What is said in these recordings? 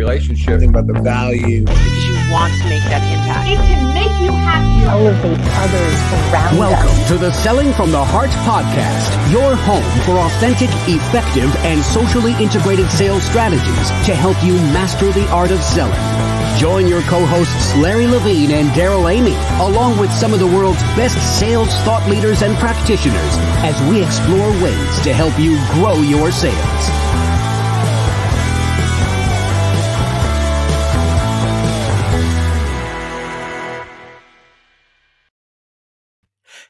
relationship. Think about the value. Because you want to make that impact. It can make you happy. Elevate others around Welcome us. to the Selling from the Heart podcast, your home for authentic, effective, and socially integrated sales strategies to help you master the art of selling. Join your co-hosts Larry Levine and Darrell Amy, along with some of the world's best sales thought leaders and practitioners, as we explore ways to help you grow your sales.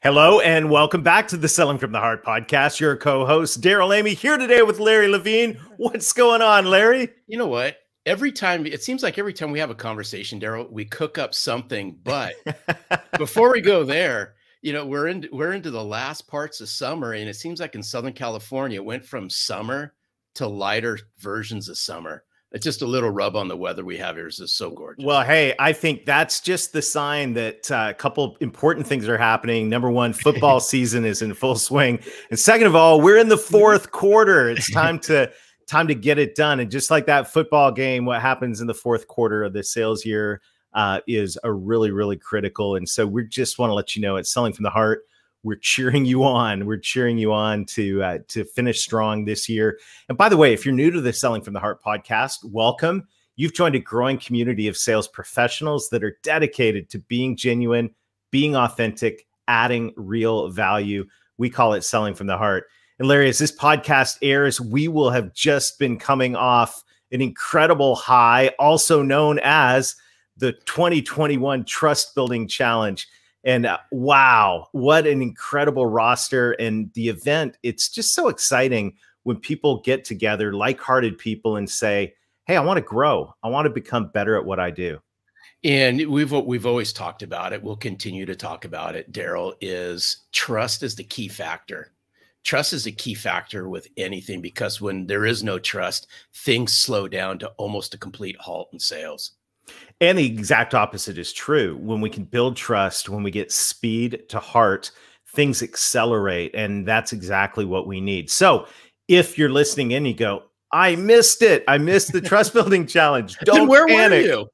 Hello and welcome back to the Selling from the Heart podcast. Your co-host Darrell Amy here today with Larry Levine. What's going on, Larry? You know what? Every time it seems like every time we have a conversation, Darrell, we cook up something. But before we go there, you know, we're in we're into the last parts of summer, and it seems like in Southern California, it went from summer to lighter versions of summer. It's just a little rub on the weather we have here is just so gorgeous. Well, hey, I think that's just the sign that uh, a couple important things are happening. Number one, football season is in full swing, and second of all, we're in the fourth quarter. It's time to time to get it done. And just like that football game, what happens in the fourth quarter of the sales year uh, is a really, really critical. And so we just want to let you know it's selling from the heart. We're cheering you on. We're cheering you on to uh, to finish strong this year. And by the way, if you're new to the Selling from the Heart podcast, welcome. You've joined a growing community of sales professionals that are dedicated to being genuine, being authentic, adding real value. We call it Selling from the Heart. And Larry, as this podcast airs, we will have just been coming off an incredible high, also known as the 2021 Trust Building Challenge. And uh, wow, what an incredible roster and the event. It's just so exciting when people get together, like hearted people, and say, Hey, I want to grow. I want to become better at what I do. And we've we've always talked about it. We'll continue to talk about it. Darrell is trust is the key factor. Trust is a key factor with anything because when there is no trust, things slow down to almost a complete halt in sales. And the exact opposite is true. When we can build trust, when we get speed to heart, things accelerate. And that's exactly what we need. So if you're listening in, you go, I missed it. I missed the trust building challenge. Don't where panic. were you?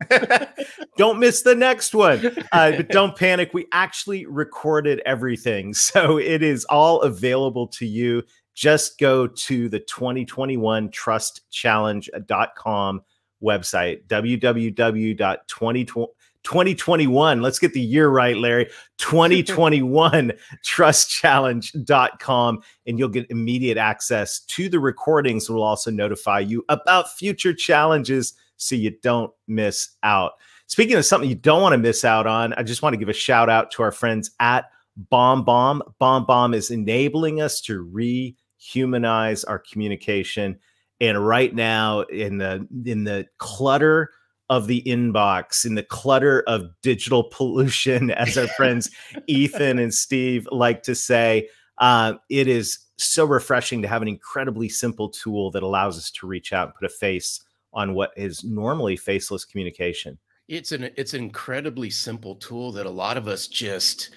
don't miss the next one. Uh, but don't panic. We actually recorded everything. So it is all available to you. Just go to the 2021 trustchallenge.com website, www.2020. 2021. Let's get the year right, Larry. 2021 trustchallenge.com and you'll get immediate access to the recordings. We'll also notify you about future challenges so you don't miss out. Speaking of something you don't want to miss out on, I just want to give a shout out to our friends at BombBomb. Bomb Bomb is enabling us to rehumanize our communication. And right now, in the in the clutter of the inbox, in the clutter of digital pollution, as our friends Ethan and Steve like to say, uh, it is so refreshing to have an incredibly simple tool that allows us to reach out and put a face on what is normally faceless communication. It's an it's an incredibly simple tool that a lot of us just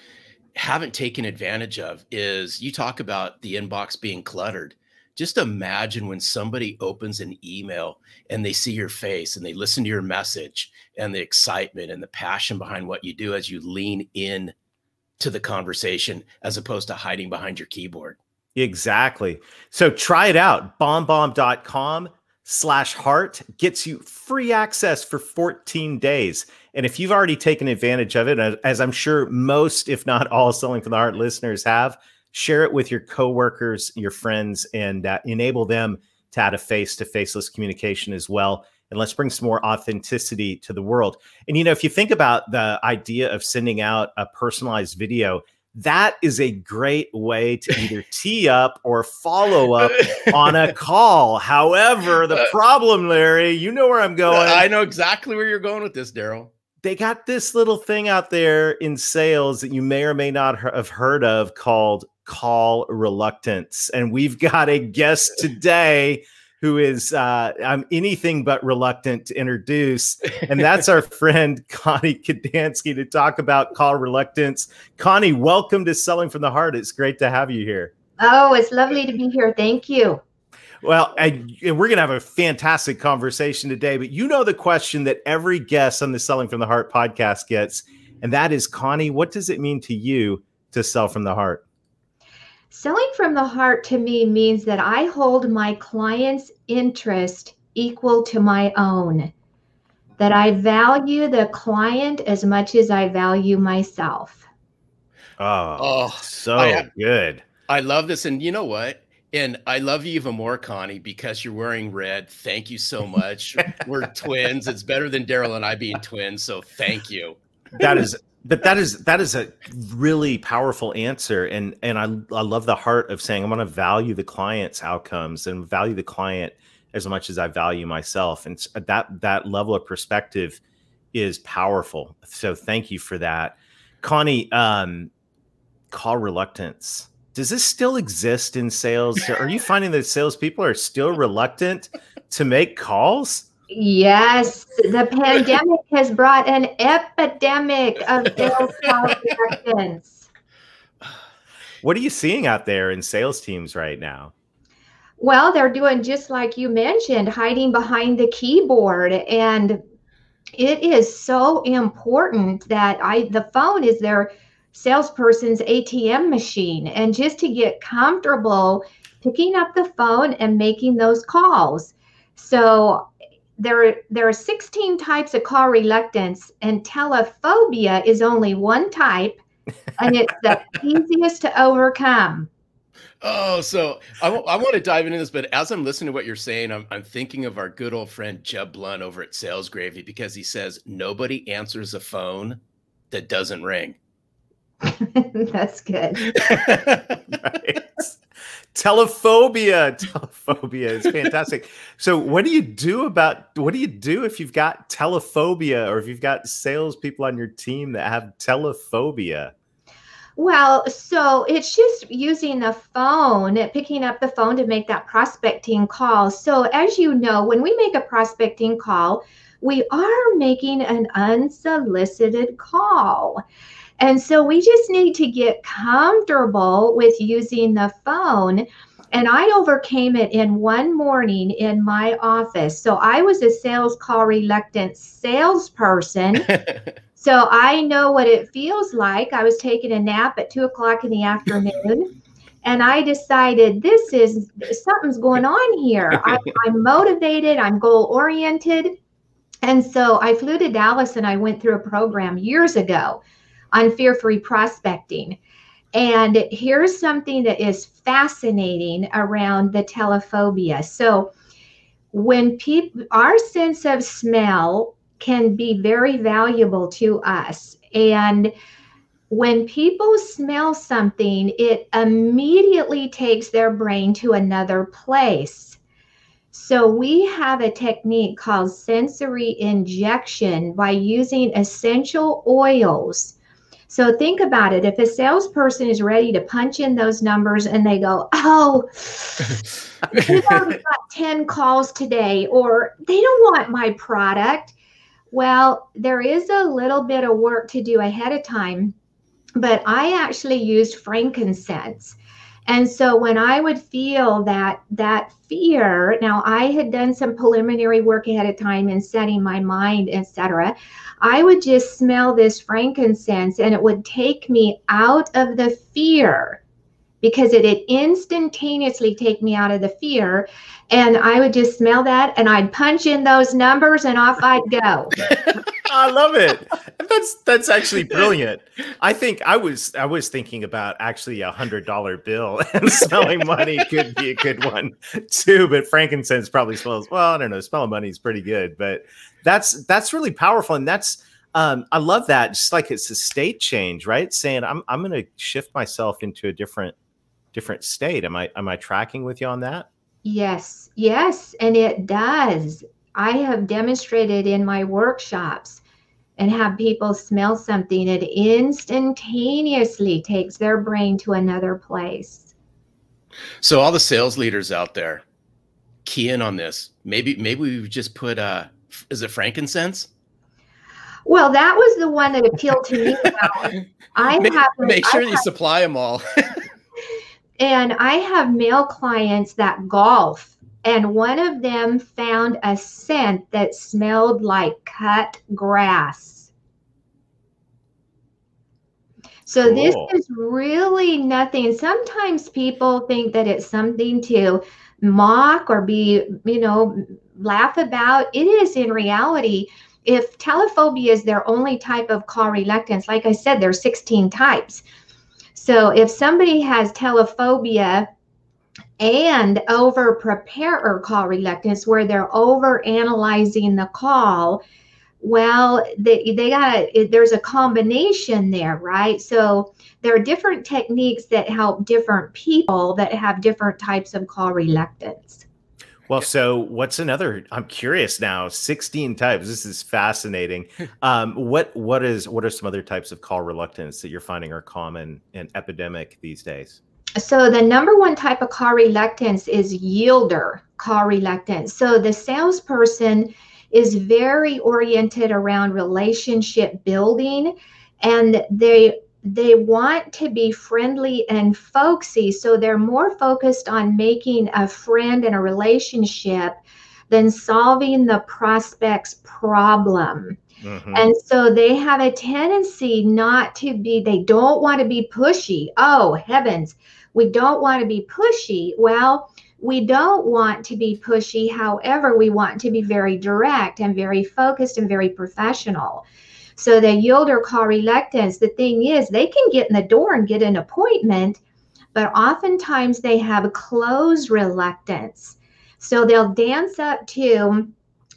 haven't taken advantage of. Is you talk about the inbox being cluttered just imagine when somebody opens an email and they see your face and they listen to your message and the excitement and the passion behind what you do as you lean in to the conversation as opposed to hiding behind your keyboard. Exactly. So try it out. Bombbomb.com slash heart gets you free access for 14 days. And if you've already taken advantage of it, as I'm sure most, if not all, Selling from the Heart listeners have, share it with your coworkers, your friends, and uh, enable them to add a face to faceless communication as well. And let's bring some more authenticity to the world. And, you know, if you think about the idea of sending out a personalized video, that is a great way to either tee up or follow up on a call. However, the problem, Larry, you know where I'm going. I know exactly where you're going with this, Darrell they got this little thing out there in sales that you may or may not have heard of called call reluctance. And we've got a guest today who is uh, I'm anything but reluctant to introduce, and that's our friend Connie Kadansky to talk about call reluctance. Connie, welcome to Selling from the Heart. It's great to have you here. Oh, it's lovely to be here. Thank you. Well, and we're going to have a fantastic conversation today, but you know the question that every guest on the Selling from the Heart podcast gets, and that is Connie, what does it mean to you to sell from the heart? Selling from the heart to me means that I hold my client's interest equal to my own, that I value the client as much as I value myself. Oh, Oh, so I good. I love this. And you know what? And I love you even more, Connie, because you're wearing red. Thank you so much. We're twins. It's better than Daryl and I being twins. So thank you. That is, but that is that is a really powerful answer, and and I I love the heart of saying I'm going to value the client's outcomes and value the client as much as I value myself, and that that level of perspective is powerful. So thank you for that, Connie. Um, call reluctance. Does this still exist in sales? Are you finding that salespeople are still reluctant to make calls? Yes, the pandemic has brought an epidemic of sales call rejections. What are you seeing out there in sales teams right now? Well, they're doing just like you mentioned, hiding behind the keyboard. And it is so important that I the phone is their salesperson's ATM machine. And just to get comfortable picking up the phone and making those calls. So there, there are 16 types of call reluctance, and telephobia is only one type, and it's the easiest to overcome. Oh, so I want to dive into this, but as I'm listening to what you're saying, I'm, I'm thinking of our good old friend Jeb Blunt over at Sales Gravy because he says nobody answers a phone that doesn't ring. That's good. right? Telephobia. Telephobia is fantastic. So, what do you do about what do you do if you've got telephobia or if you've got salespeople on your team that have telephobia? Well, so it's just using the phone, picking up the phone to make that prospecting call. So, as you know, when we make a prospecting call, we are making an unsolicited call. And so we just need to get comfortable with using the phone. And I overcame it in one morning in my office. So I was a sales call reluctant salesperson. So I know what it feels like. I was taking a nap at two o'clock in the afternoon, and I decided this is something's going on here. I, I'm motivated, I'm goal oriented. And so I flew to Dallas and I went through a program years ago on fear free prospecting. And here's something that is fascinating around the telephobia. So, when people, our sense of smell can be very valuable to us. And when people smell something, it immediately takes their brain to another place. So, we have a technique called sensory injection by using essential oils. So, think about it. If a salesperson is ready to punch in those numbers and they go, Oh, we've already got 10 calls today, or they don't want my product. Well, there is a little bit of work to do ahead of time, but I actually used frankincense. And so when I would feel that that fear, now I had done some preliminary work ahead of time in setting my mind, etc. I would just smell this frankincense and it would take me out of the fear because it would instantaneously take me out of the fear. And I would just smell that and I'd punch in those numbers and off I'd go. I love it. That's that's actually brilliant. I think I was I was thinking about actually a hundred dollar bill and smelling money could be a good one too. But frankincense probably smells well. I don't know. Smelling money is pretty good, but that's that's really powerful, and that's um, I love that. Just like it's a state change, right? Saying I'm I'm going to shift myself into a different different state. Am I am I tracking with you on that? Yes, yes, and it does. I have demonstrated in my workshops and have people smell something, it instantaneously takes their brain to another place. So all the sales leaders out there, key in on this. Maybe maybe we've just put uh is it frankincense? Well, that was the one that appealed to me. I make, have make I sure you have- supply them all. and I have male clients that golf and one of them found a scent that smelled like cut grass. So cool. this is really nothing. Sometimes people think that it's something to mock or be, you know, laugh about. It is in reality. If telephobia is their only type of call reluctance, like I said, there's 16 types. So if somebody has telephobia and over preparer call reluctance, where they're over analyzing the call, well, they, they got there's a combination there, right? So there are different techniques that help different people that have different types of call reluctance. Well, so what's another? I'm curious now. 16 types. This is fascinating. Um, what what is what are some other types of call reluctance that you're finding are common and epidemic these days? So the number one type of call reluctance is yielder call reluctance. So the salesperson is very oriented around relationship building and they they want to be friendly and folksy so they're more focused on making a friend and a relationship than solving the prospect's problem. Mm-hmm. and so they have a tendency not to be they don't want to be pushy. Oh heavens we don't want to be pushy. Well we don't want to be pushy. However we want to be very direct and very focused and very professional so the yielder call reluctance, the thing is they can get in the door and get an appointment, but oftentimes they have a close reluctance. So they'll dance up to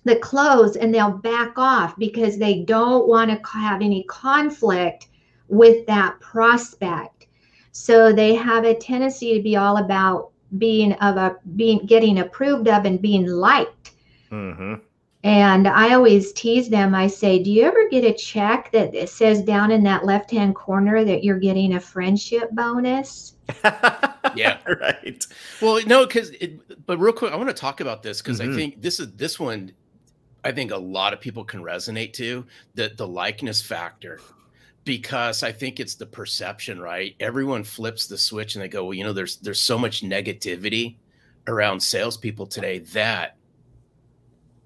the close and they'll back off because they don't want to have any conflict with that prospect. So they have a tendency to be all about being of a being getting approved of and being liked. Mm-hmm. And I always tease them. I say, Do you ever get a check that it says down in that left hand corner that you're getting a friendship bonus? yeah. right. Well, no, because, but real quick, I want to talk about this because mm-hmm. I think this is this one, I think a lot of people can resonate to the, the likeness factor because I think it's the perception, right? Everyone flips the switch and they go, well, you know, there's there's so much negativity around salespeople today that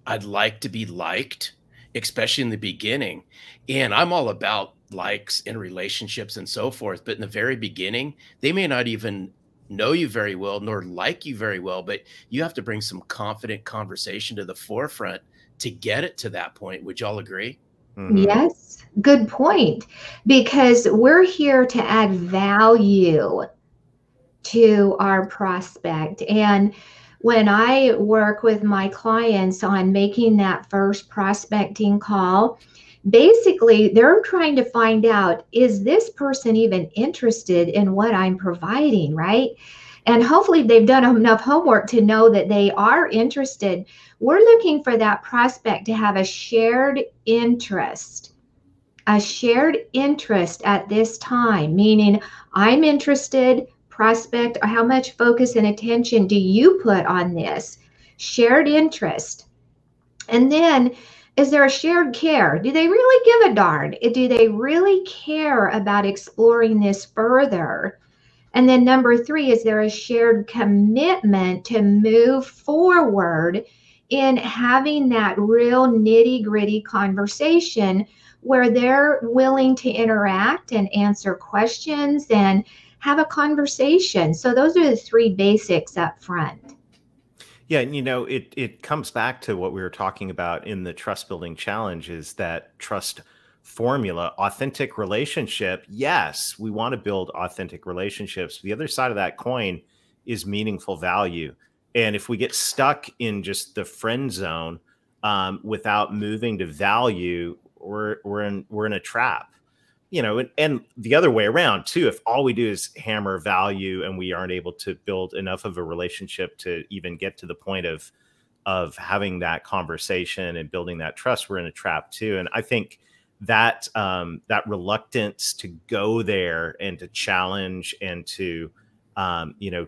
I'd like to be liked, especially in the beginning. And I'm all about likes and relationships and so forth. But in the very beginning, they may not even know you very well nor like you very well, but you have to bring some confident conversation to the forefront to get it to that point. Would y'all agree? Mm-hmm. Yes, good point. Because we're here to add value to our prospect. And when I work with my clients on making that first prospecting call, basically they're trying to find out is this person even interested in what I'm providing, right? And hopefully they've done enough homework to know that they are interested. We're looking for that prospect to have a shared interest. A shared interest at this time, meaning I'm interested, prospect how much focus and attention do you put on this shared interest? And then is there a shared care? Do they really give a darn? Do they really care about exploring this further? And then number three is there a shared commitment to move forward in having that real nitty gritty conversation where they're willing to interact and answer questions and have a conversation. So those are the three basics up front. Yeah, and you know, it it comes back to what we were talking about in the trust building challenge is that trust formula, authentic relationship. Yes, we want to build authentic relationships. The other side of that coin is meaningful value. And if we get stuck in just the friend zone um, without moving to value, we're we're in we're in a trap you know, and, and, the other way around too. If all we do is hammer value and we aren't able to build enough of a relationship to even get to the point of of having that conversation and building that trust, we're in a trap too. And I think that um, that reluctance to go there and to challenge and to um, you know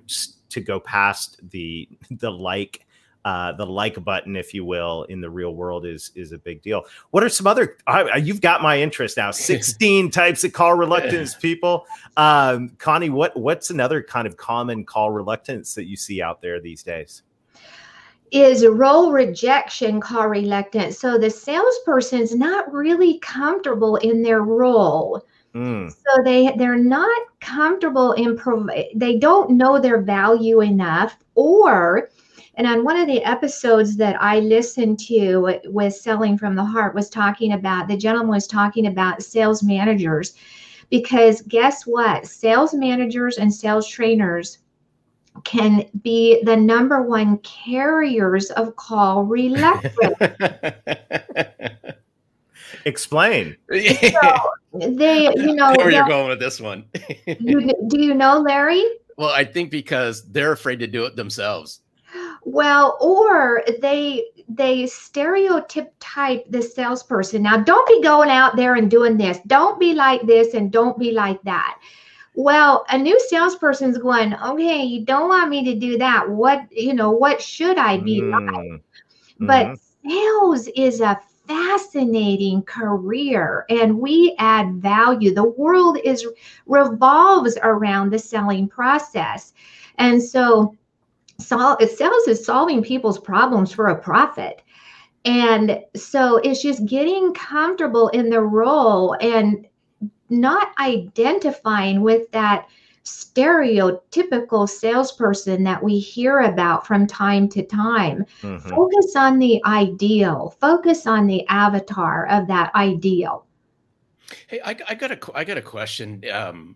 to go past the the like uh, the like button, if you will, in the real world is is a big deal. What are some other? Uh, you've got my interest now. Sixteen types of call reluctance, people. Um, Connie, what what's another kind of common call reluctance that you see out there these days? is role rejection call reluctance. So the salesperson's not really comfortable in their role. Mm. So they they're not comfortable in prov- they don't know their value enough or and on one of the episodes that I listened to with Selling from the Heart was talking about the gentleman was talking about sales managers because guess what? Sales managers and sales trainers can be the number one carriers of call reluctance. Explain. so they, you know, where you're going with this one. you, do you know Larry? well, I think because they're afraid to do it themselves. Well, or they they stereotype type the salesperson. Now, don't be going out there and doing this. Don't be like this and don't be like that. Well, a new salesperson's going, okay, you don't want me to do that. What you know, what should I be like? Mm. But Mhm. sales is a fascinating career and we add value. The world is revolves around the selling process. And so sol- sales is solving people's problems for a profit. And so it's just getting comfortable in the role and not identifying with that stereotypical salesperson that we hear about from time to time. Mhm. Focus on the ideal, focus on the avatar of that ideal. Hey, I, I got a I got a question um,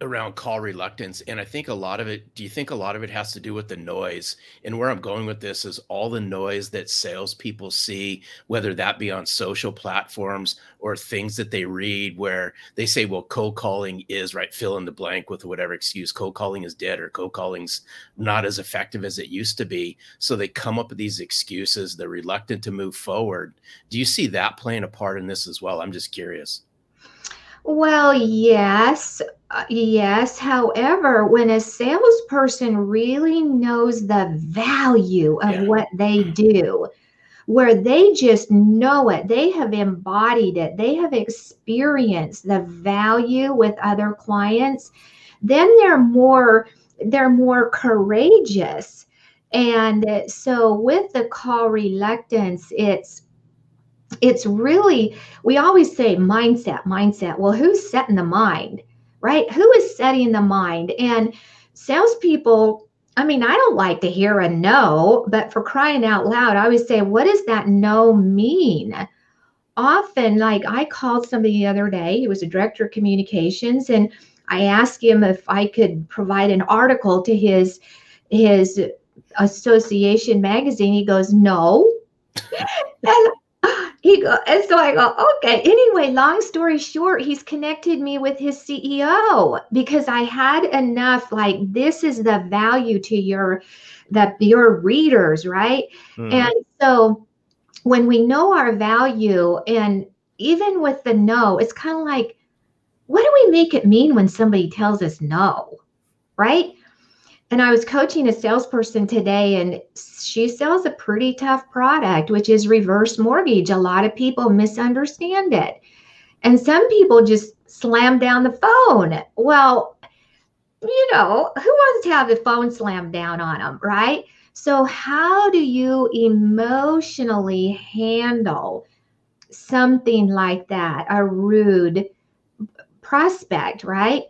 around call reluctance, and I think a lot of it. Do you think a lot of it has to do with the noise? And where I'm going with this is all the noise that salespeople see, whether that be on social platforms or things that they read, where they say, "Well, cold calling is right." Fill in the blank with whatever excuse. Cold calling is dead, or cold calling's not as effective as it used to be. So they come up with these excuses. They're reluctant to move forward. Do you see that playing a part in this as well? I'm just curious. Well, yes, uh, yes. However, when a salesperson really knows the value of Yeah. what they do, where they just know it, they have embodied it, they have experienced the value with other clients, then they're more they're more courageous. And so with the call reluctance, it's it's really we always say mindset mindset. Well who's setting the mind right? Who is setting the mind? And salespeople i mean i don't like to hear a no but for crying out loud i always say what does that no mean? Often like i called somebody the other day he was a director of communications and i asked him if i could provide an article to his his association magazine. He goes no. And he go, and so I go, okay. Anyway, long story short, he's connected me with his CEO because I had enough. Like this is the value to your that your readers, right? Mhm. And so when we know our value, and even with the no, it's kind of like, what do we make it mean when somebody tells us no, right? And I was coaching a salesperson today, and she sells a pretty tough product, which is reverse mortgage. A lot of people misunderstand it. And some people just slam down the phone. Well, you know, who wants to have the phone slammed down on them, right? So, how do you emotionally handle something like that, a rude prospect, right?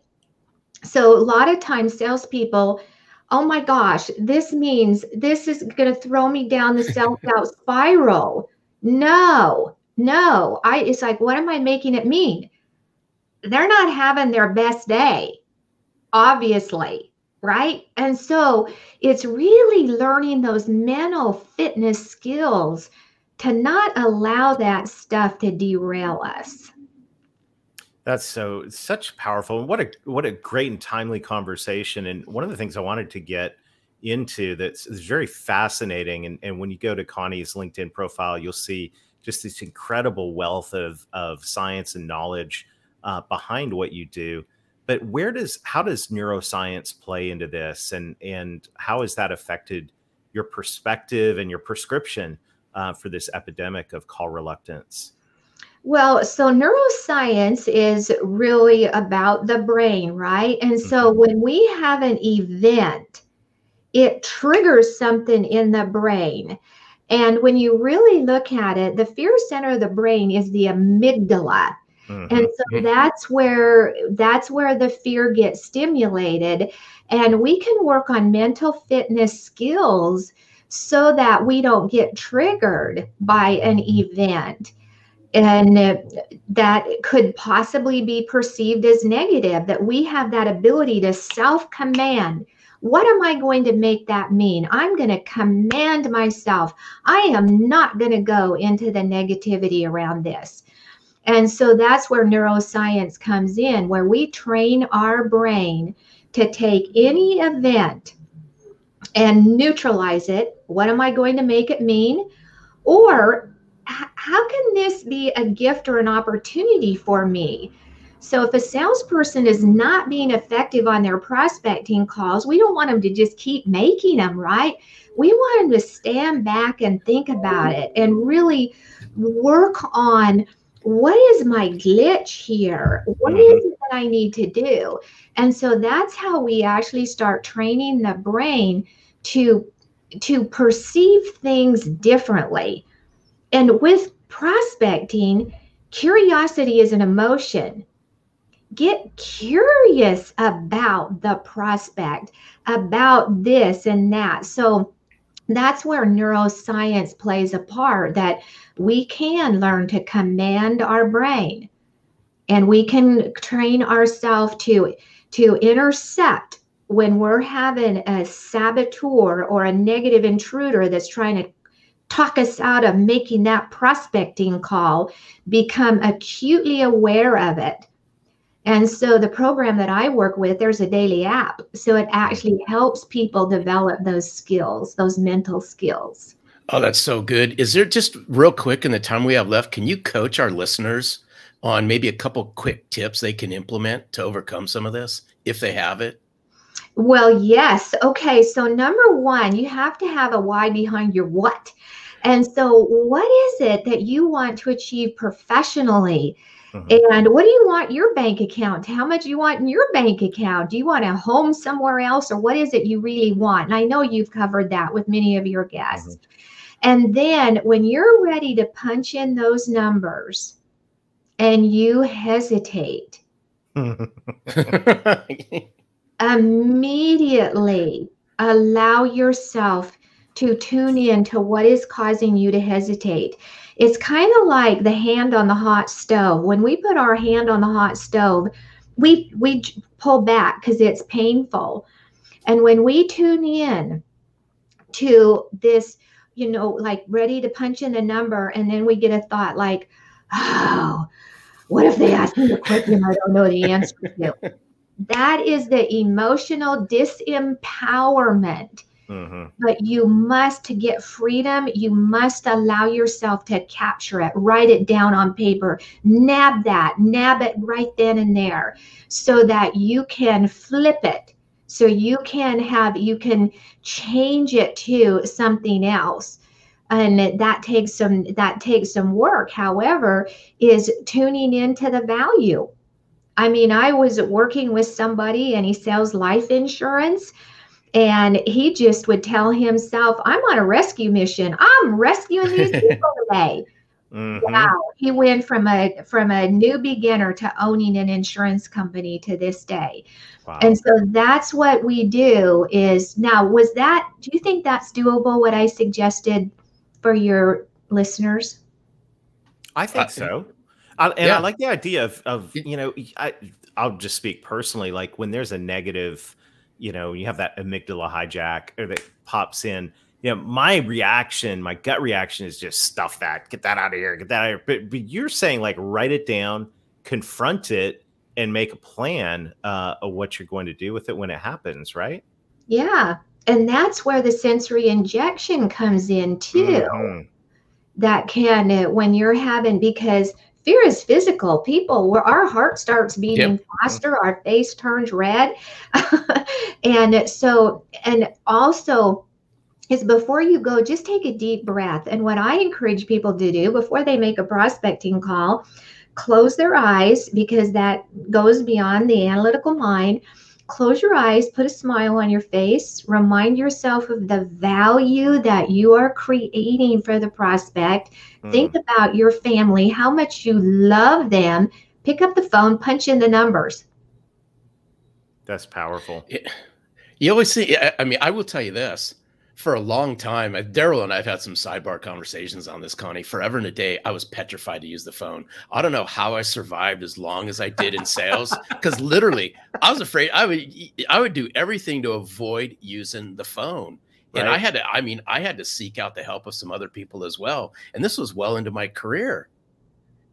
So, a lot of times, salespeople, oh my gosh, this means this is going to throw me down the self doubt spiral. No, no. I, it's like, what am I making it mean? They're not having their best day, obviously, right? And so it's really learning those mental fitness skills to not allow that stuff to derail us. That's so such powerful. What a what a great and timely conversation. And one of the things I wanted to get into that's is very fascinating. And, and when you go to Connie's LinkedIn profile, you'll see just this incredible wealth of of science and knowledge uh, behind what you do. But where does how does neuroscience play into this, and and how has that affected your perspective and your prescription uh, for this epidemic of call reluctance? Well, so neuroscience is really about the brain, right? And so mm-hmm. when we have an event, it triggers something in the brain. And when you really look at it, the fear center of the brain is the amygdala. Mm-hmm. And so mm-hmm. that's where that's where the fear gets stimulated and we can work on mental fitness skills so that we don't get triggered by an mm-hmm. event and uh, that could possibly be perceived as negative that we have that ability to self command what am I going to make that mean? I'm going to command myself. I am not going to go into the negativity around this. And so that's where neuroscience comes in, where we train our brain to take any event and neutralize it. What am I going to make it mean? Or how can this be a gift or an opportunity for me? So if a salesperson is not being effective on their prospecting calls, we don't want them to just keep making them, right? We want them to stand back and think about it and really work on what is my glitch here? What is mm-hmm. it that I need to do? And so that's how we actually start training the brain to to perceive things differently. And with prospecting, curiosity is an emotion get curious about the prospect, about this and that. So that's where neuroscience plays a part that we can learn to command our brain and we can train ourselves to to intercept when we're having a saboteur or a negative intruder that's trying to talk us out of making that prospecting call become acutely aware of it and so the program that I work with, there's a daily app. So it actually helps people develop those skills, those mental skills. Oh, that's so good. Is there just real quick in the time we have left, can you coach our listeners on maybe a couple quick tips they can implement to overcome some of this if they have it? Well, yes. Okay. So, number one, you have to have a why behind your what. And so, what is it that you want to achieve professionally? Mm-hmm. And what do you want your bank account? How much do you want in your bank account? Do you want a home somewhere else or what is it you really want? And I know you've covered that with many of your guests. Mm-hmm. And then when you're ready to punch in those numbers and you hesitate, immediately allow yourself to tune in to what is causing you to hesitate. It's kind of like the hand on the hot stove. When we put our hand on the hot stove, we we pull back because it's painful. And when we tune in to this, you know, like ready to punch in a number, and then we get a thought like, oh, what if they ask me a question I don't know the answer to? That is the emotional disempowerment Mm-hmm. But you must, to get freedom, you must allow yourself to capture it, write it down on paper, nab that, nab it right then and there, so that you can flip it. So you can have, you can change it to something else. And that takes some that takes some work. However, is tuning into the value. I mean, I was working with somebody and he sells life insurance and he just would tell himself, I'm on a rescue mission. I'm rescuing these people today. Mm-hmm. Wow. He went from a from a new beginner to owning an insurance company to this day. Wow. And so that's what we do is now was that do you think that's doable what I suggested for your listeners? I think uh, so. I, and yeah. I like the idea of of you know I I'll just speak personally like when there's a negative you know, you have that amygdala hijack or that pops in. You know, my reaction, my gut reaction is just stuff that, get that out of here, get that out of here. But, but you're saying like write it down, confront it, and make a plan uh, of what you're going to do with it when it happens, right? Yeah. And that's where the sensory injection comes in too. Mm-hmm. That can, uh, when you're having, because fear is physical. People where our heart starts beating yep. faster our face turns red. And so and also is before you go just take a deep breath. And what i encourage people to do before they make a prospecting call close their eyes because that goes beyond the analytical mind close your eyes, put a smile on your face, remind yourself of the value that you are creating for the prospect. Mm. Think about your family, how much you love them. Pick up the phone, punch in the numbers. That's powerful. You always see, I mean, I will tell you this for a long time, uh, Darrell and I've had some sidebar conversations on this, Connie. Forever and a day, I was petrified to use the phone. I don't know how I survived as long as I did in sales because literally, I was afraid I would I would do everything to avoid using the phone. Right. And I had to, I mean, I had to seek out the help of some other people as well. And this was well into my career.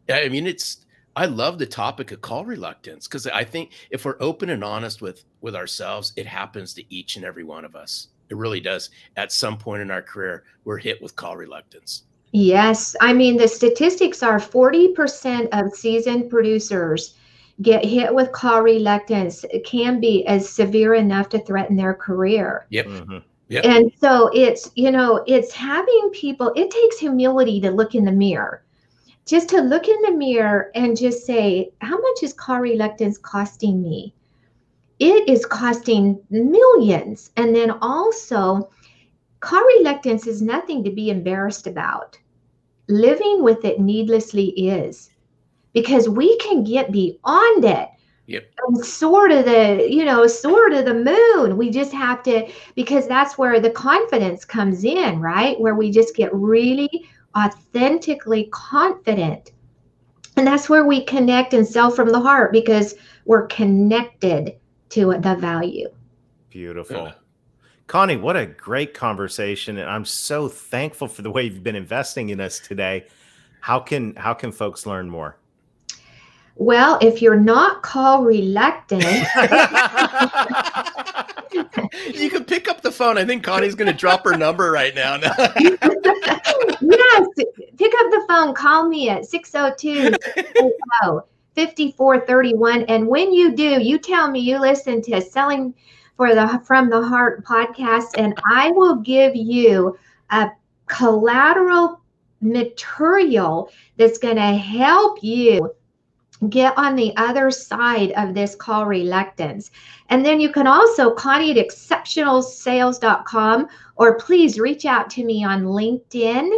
I mean, it's I love the topic of call reluctance because I think if we're open and honest with with ourselves, it happens to each and every one of us. It really does. At some point in our career, we're hit with call reluctance. Yes. I mean, the statistics are 40% of seasoned producers get hit with call reluctance. It can be as severe enough to threaten their career. Yep. Mm-hmm. Yep. And so it's, you know, it's having people, it takes humility to look in the mirror. Just to look in the mirror and just say, how much is call reluctance costing me? It is costing millions. And then also, call reluctance is nothing to be embarrassed about. Living with it needlessly is because we can get beyond it. Yep. And sort of the, you know, sort of the moon. We just have to, because that's where the confidence comes in, right? Where we just get really authentically confident. And that's where we connect and sell from the heart because we're connected to the value. Beautiful. Yeah. Connie, what a great conversation. And I'm so thankful for the way you've been investing in us today. How can how can folks learn more? Well, if you're not call reluctant, you can pick up the phone. I think Connie's going to drop her number right now. yes, pick up the phone. Call me at 602 5431. And when you do, you tell me you listen to Selling for the From the Heart podcast, and I will give you a collateral material that's going to help you get on the other side of this call reluctance. And then you can also Connie at exceptionalsales.com or please reach out to me on LinkedIn.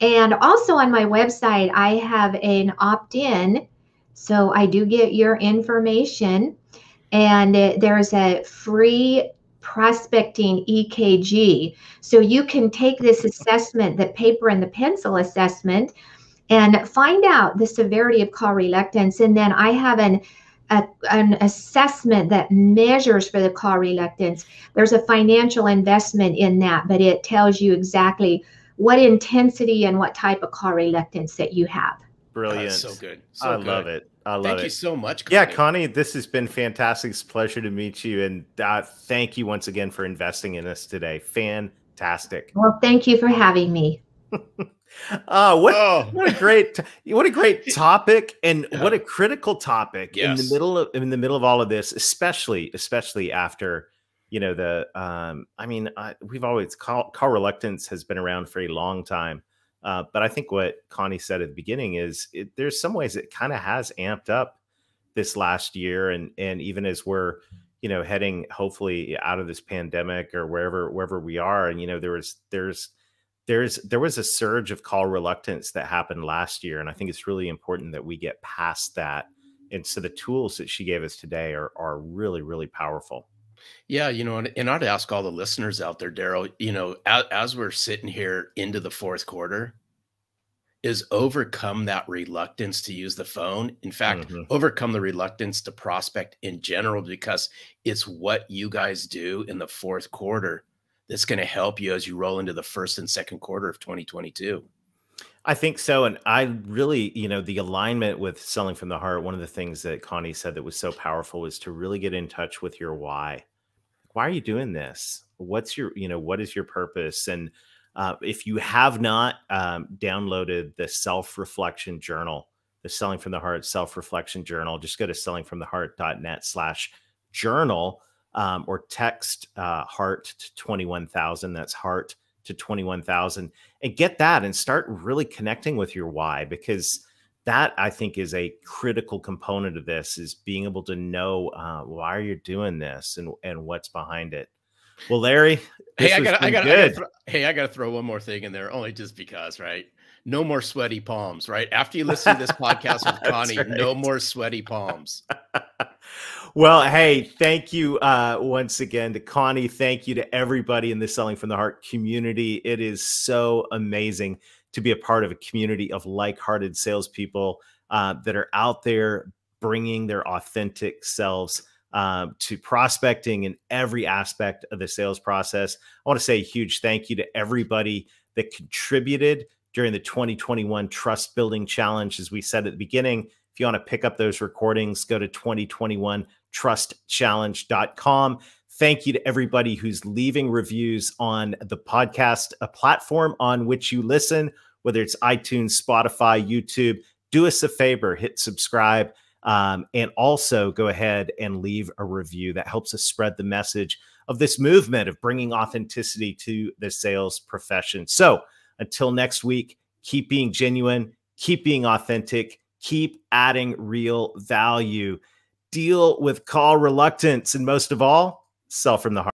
And also on my website, I have an opt in so I do get your information, and there's a free prospecting EKG. So you can take this assessment, the paper and the pencil assessment, and find out the severity of call reluctance. And then I have an a, an assessment that measures for the call reluctance. There's a financial investment in that, but it tells you exactly what intensity and what type of call reluctance that you have. Brilliant. That's so good. So I good. love it. I love thank it. Thank you so much. Connie. Yeah, Connie, this has been fantastic. It's a pleasure to meet you. And uh, thank you once again for investing in us today. Fantastic. Well, thank you for having me. uh, what, oh. what a great what a great topic and what a critical topic yes. in the middle of in the middle of all of this, especially especially after you know the um I mean I, we've always call, call reluctance has been around for a long time uh, but I think what Connie said at the beginning is it, there's some ways it kind of has amped up this last year, and and even as we're you know heading hopefully out of this pandemic or wherever wherever we are, and you know there was there's there's there was a surge of call reluctance that happened last year, and I think it's really important that we get past that. And so the tools that she gave us today are are really really powerful. Yeah, you know, and, and I'd ask all the listeners out there, Darrell, you know, as, as, we're sitting here into the fourth quarter, is overcome that reluctance to use the phone. In fact, mm-hmm. overcome the reluctance to prospect in general, because it's what you guys do in the fourth quarter that's going to help you as you roll into the first and second quarter of 2022. I think so. And I really, you know, the alignment with selling from the heart, one of the things that Connie said that was so powerful was to really get in touch with your why. Why are you doing this? What's your, you know, what is your purpose? And uh, if you have not um, downloaded the self reflection journal, the Selling from the Heart self reflection journal, just go to sellingfromtheheart.net slash journal um, or text uh, heart to 21,000. That's heart to 21,000 and get that and start really connecting with your why because that I think is a critical component of this is being able to know uh, why are you doing this and and what's behind it. Well, Larry, hey, I got I got hey, I got to throw one more thing in there, only just because, right? No more sweaty palms, right? After you listen to this podcast with Connie, right. no more sweaty palms. well, hey, thank you uh, once again to Connie. Thank you to everybody in the Selling from the Heart community. It is so amazing to be a part of a community of like-hearted salespeople uh, that are out there bringing their authentic selves um, to prospecting in every aspect of the sales process. I want to say a huge thank you to everybody that contributed during the 2021 Trust Building Challenge. As we said at the beginning, if you want to pick up those recordings, go to 2021trustchallenge.com. Thank you to everybody who's leaving reviews on the podcast, a platform on which you listen, whether it's iTunes, Spotify, YouTube. Do us a favor, hit subscribe, um, and also go ahead and leave a review. That helps us spread the message of this movement of bringing authenticity to the sales profession. So until next week, keep being genuine, keep being authentic, keep adding real value, deal with call reluctance, and most of all, sell from the heart.